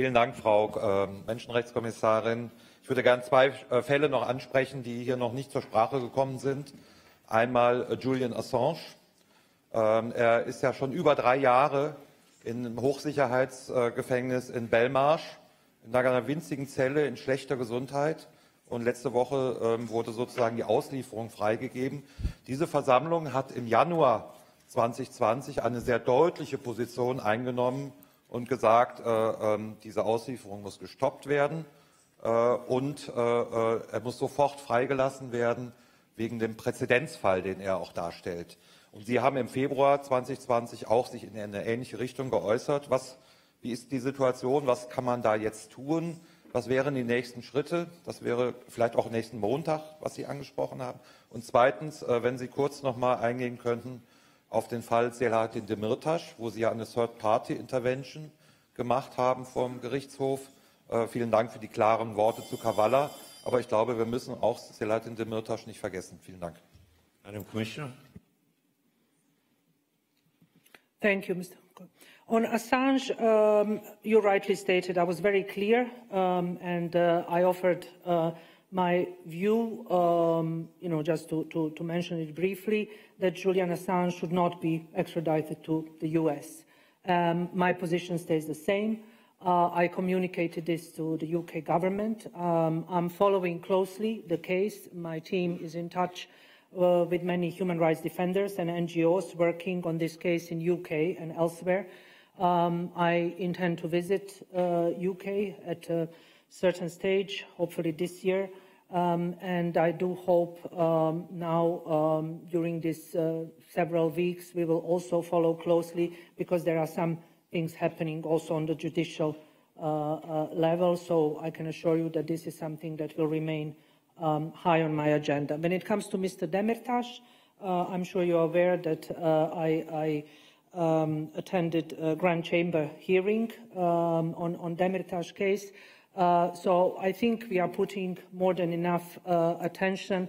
Vielen Dank, Frau äh, Menschenrechtskommissarin. Ich würde gerne zwei äh, Fälle noch ansprechen, die hier noch nicht zur Sprache gekommen sind. Einmal äh, Julian Assange. Ähm, er ist ja schon über drei Jahre einem Hochsicherheitsgefängnis in Belmarsh, in einer winzigen Zelle in schlechter Gesundheit. Und letzte Woche ähm, wurde sozusagen die Auslieferung freigegeben. Diese Versammlung hat im Januar 2020 eine sehr deutliche Position eingenommen und gesagt, äh, äh, diese Auslieferung muss gestoppt werden äh, und äh, äh, er muss sofort freigelassen werden wegen dem Präzedenzfall, den er auch darstellt. Und Sie haben im Februar 2020 auch sich in eine ähnliche Richtung geäußert. Was, wie ist die Situation? Was kann man da jetzt tun? Was wären die nächsten Schritte? Das wäre vielleicht auch nächsten Montag, was Sie angesprochen haben. Und zweitens, wenn Sie kurz noch mal eingehen könnten auf den Fall Selahattin Demirtas, wo Sie ja eine Third-Party-Intervention gemacht haben vom Gerichtshof. Äh, vielen Dank für die klaren Worte zu Kavala. Aber ich glaube, wir müssen auch Selahattin Demirtas nicht vergessen. Vielen Dank. Madam Commissioner. Thank you, Mr. On Assange, um, you rightly stated, I was very clear, um, and uh, I offered uh, my view, um, you know, just to, to, to, mention it briefly, that Julian Assange should not be extradited to the US. Um, my position stays the same. Uh, I communicated this to the UK government. Um, I'm following closely the case. My team is in touch uh, with many human rights defenders and NGOs working on this case in UK and elsewhere. Um, I intend to visit uh, UK at a certain stage, hopefully this year, um, and I do hope um, now um, during these uh, several weeks we will also follow closely because there are some things happening also on the judicial uh, uh level. So I can assure you that this is something that will remain um, high on my agenda. When it comes to Mr. Demirtas, uh, I'm sure you're aware that uh, I, I um, attended a Grand Chamber hearing um, on, on Demirtas case. Uh, so I think we are putting more than enough uh, attention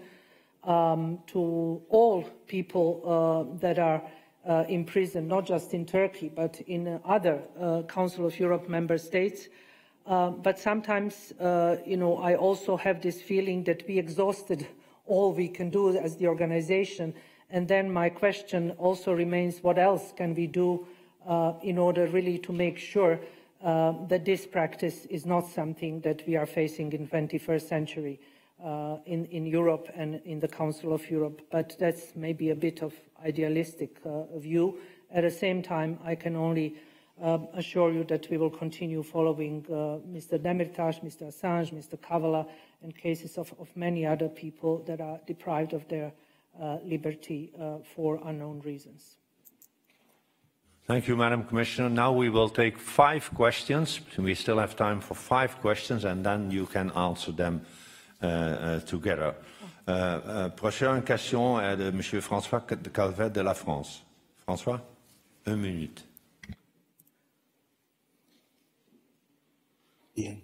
um, to all people uh, that are uh, in prison, not just in Turkey, but in other uh, Council of Europe member states. Uh, but sometimes, you know, I also have this feeling that we exhausted all we can do as the organization and then my question also remains, what else can we do uh, in order really to make sure uh, that this practice is not something that we are facing in 21st century uh, in, in Europe and in the Council of Europe. But that's maybe a bit of idealistic uh, view. At the same time, I can only um, assure you that we will continue following uh, Mr. Demirtas, Mr. Assange, Mr. Kavala, and cases of, of many other people that are deprived of their uh, liberty uh, for unknown reasons. Thank you, Madam Commissioner. Now we will take five questions. We still have time for five questions, and then you can answer them uh, uh, together. Uh, uh, prochaine question est de Monsieur François de Calvet de la France. François, une minute. Bien.